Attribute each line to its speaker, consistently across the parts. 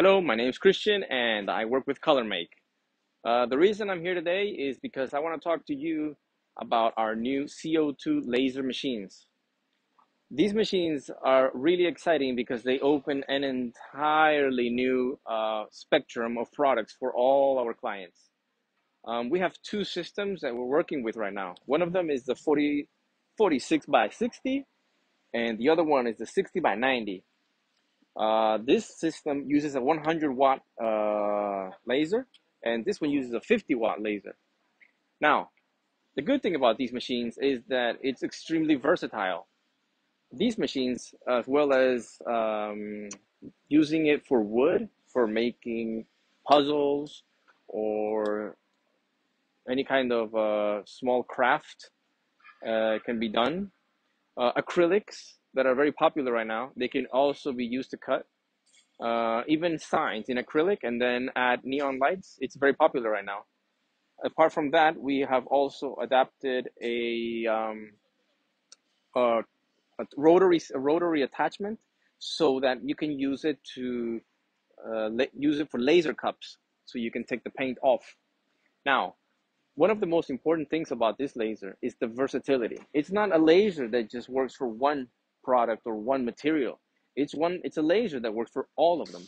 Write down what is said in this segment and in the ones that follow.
Speaker 1: Hello, my name is Christian and I work with ColorMake. Uh, the reason I'm here today is because I want to talk to you about our new CO2 laser machines. These machines are really exciting because they open an entirely new uh, spectrum of products for all our clients. Um, we have two systems that we're working with right now. One of them is the 40, 46 by 60 and the other one is the 60 by 90. Uh, this system uses a 100 watt uh, laser, and this one uses a 50 watt laser. Now, the good thing about these machines is that it's extremely versatile. These machines, as well as um, using it for wood, for making puzzles or any kind of uh, small craft, uh, can be done. Uh, acrylics that are very popular right now. They can also be used to cut. Uh, even signs in acrylic and then add neon lights. It's very popular right now. Apart from that, we have also adapted a, um, a, a rotary a rotary attachment so that you can use it to uh, use it for laser cups, so you can take the paint off. Now, one of the most important things about this laser is the versatility. It's not a laser that just works for one product or one material. It's one it's a laser that works for all of them.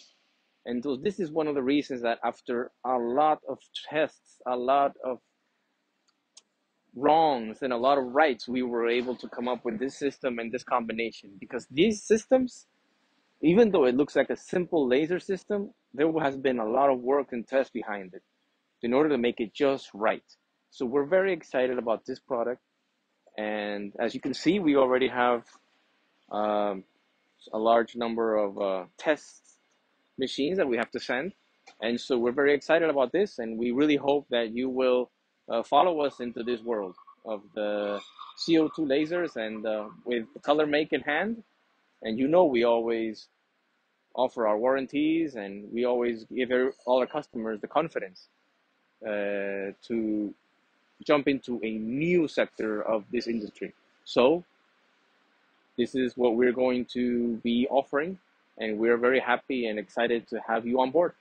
Speaker 1: And so this is one of the reasons that after a lot of tests, a lot of wrongs and a lot of rights, we were able to come up with this system and this combination. Because these systems, even though it looks like a simple laser system, there has been a lot of work and tests behind it in order to make it just right. So we're very excited about this product. And as you can see, we already have um, a large number of uh, test machines that we have to send. And so we're very excited about this, and we really hope that you will uh, follow us into this world of the CO2 lasers and uh, with ColorMake in hand. And you know, we always offer our warranties and we always give all our customers the confidence uh, to jump into a new sector of this industry. So this is what we're going to be offering, and we're very happy and excited to have you on board.